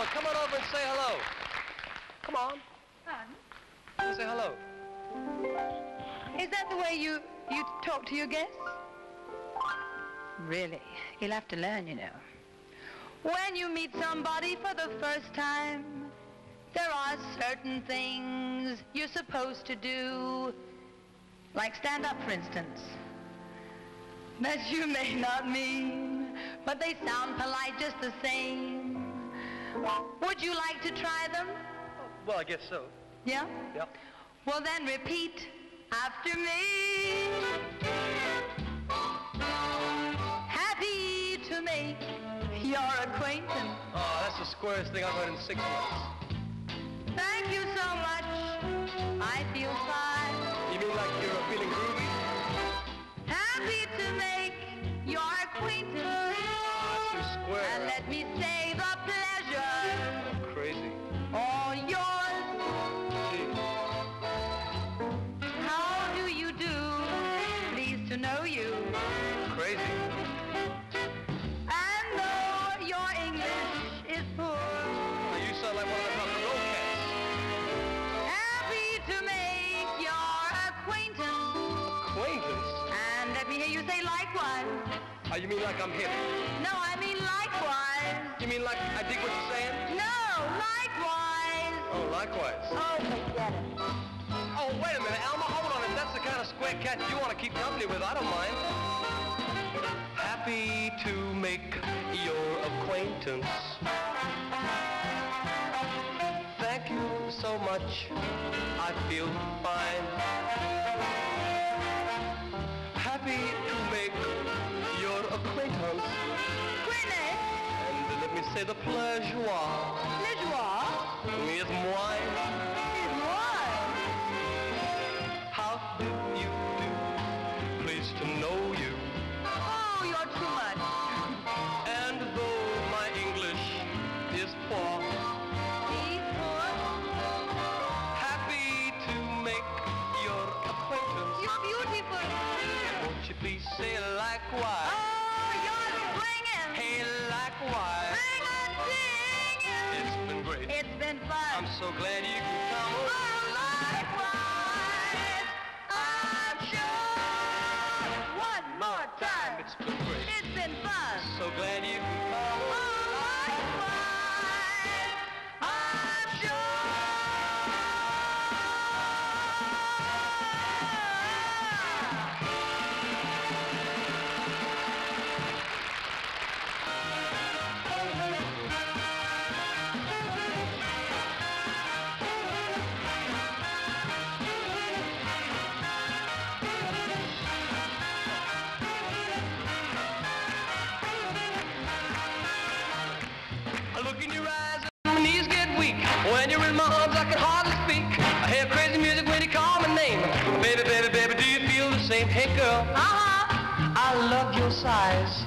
Alma, come on over and say hello. Come on. Fun. Say hello. Is that the way you, you talk to your guests? Really? You'll have to learn, you know. When you meet somebody for the first time, there are certain things you're supposed to do, like stand up, for instance, that you may not mean, but they sound polite just the same. Would you like to try them? Well, I guess so. Yeah? Yep. Well, then repeat after me. Happy to make your acquaintance. Oh, that's the squarest thing I've heard in six months. Thank you so much. I feel fine. You mean like you're feeling groovy? Happy to make your acquaintance. That's too square. And let me say the pleasure likewise. Oh, you mean like I'm hip? No, I mean likewise. You mean like I dig what you're saying? No, likewise. Oh, likewise. Oh, forget it. Oh, wait a minute, Alma, hold on. If that's the kind of square cat you want to keep company with, I don't mind. Happy to make your acquaintance. Thank you so much. I feel fine. Me say the pleasure le joie mine. I'm so glad you in your eyes and my knees get weak. When you're in my arms, I can hardly speak. I hear crazy music when you call my name. Baby, baby, baby, do you feel the same? Hey, girl, Uh-huh. I love your size.